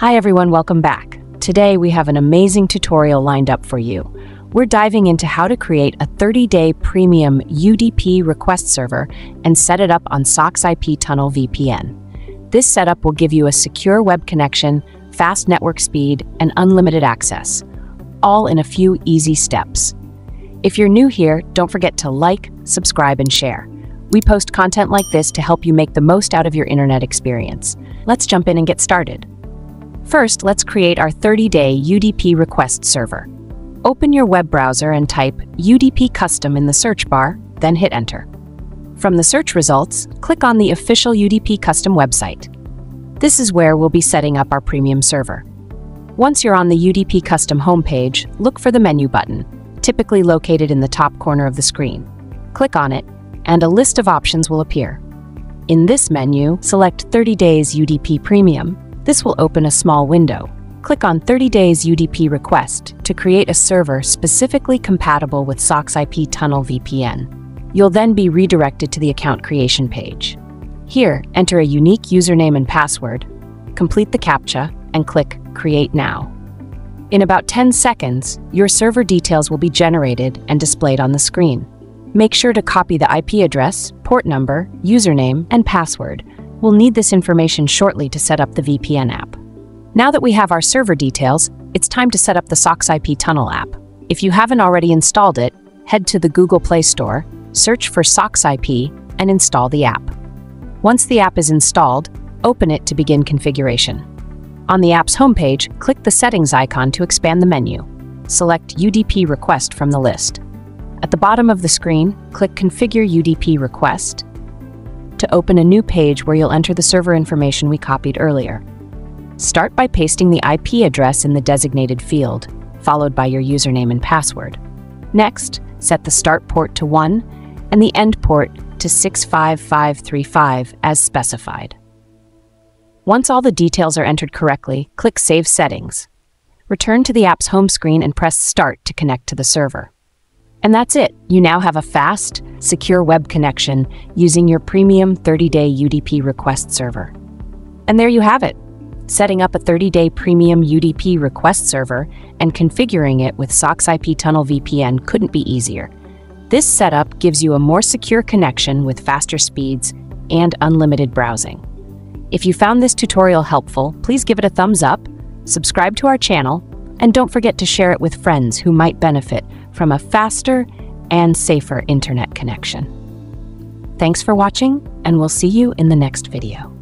Hi everyone, welcome back. Today we have an amazing tutorial lined up for you. We're diving into how to create a 30-day premium UDP request server and set it up on Socks IP Tunnel VPN. This setup will give you a secure web connection, fast network speed, and unlimited access, all in a few easy steps. If you're new here, don't forget to like, subscribe, and share. We post content like this to help you make the most out of your internet experience. Let's jump in and get started. First, let's create our 30-day UDP request server. Open your web browser and type UDP Custom in the search bar, then hit Enter. From the search results, click on the official UDP Custom website. This is where we'll be setting up our premium server. Once you're on the UDP Custom homepage, look for the menu button, typically located in the top corner of the screen. Click on it, and a list of options will appear. In this menu, select 30 Days UDP Premium. This will open a small window. Click on 30 Days UDP Request to create a server specifically compatible with Socks IP Tunnel VPN. You'll then be redirected to the account creation page. Here, enter a unique username and password, complete the CAPTCHA, and click Create Now. In about 10 seconds, your server details will be generated and displayed on the screen. Make sure to copy the IP address, port number, username, and password. We'll need this information shortly to set up the VPN app. Now that we have our server details, it's time to set up the Socks IP Tunnel app. If you haven't already installed it, head to the Google Play Store search for Socks IP, and install the app. Once the app is installed, open it to begin configuration. On the app's homepage, click the Settings icon to expand the menu. Select UDP Request from the list. At the bottom of the screen, click Configure UDP Request to open a new page where you'll enter the server information we copied earlier. Start by pasting the IP address in the designated field, followed by your username and password. Next, set the start port to 1 and the end port to 65535 as specified. Once all the details are entered correctly, click Save Settings. Return to the app's home screen and press Start to connect to the server. And that's it. You now have a fast, secure web connection using your premium 30-day UDP request server. And there you have it. Setting up a 30-day premium UDP request server and configuring it with Socks IP Tunnel VPN couldn't be easier. This setup gives you a more secure connection with faster speeds and unlimited browsing. If you found this tutorial helpful, please give it a thumbs up, subscribe to our channel, and don't forget to share it with friends who might benefit from a faster and safer internet connection. Thanks for watching, and we'll see you in the next video.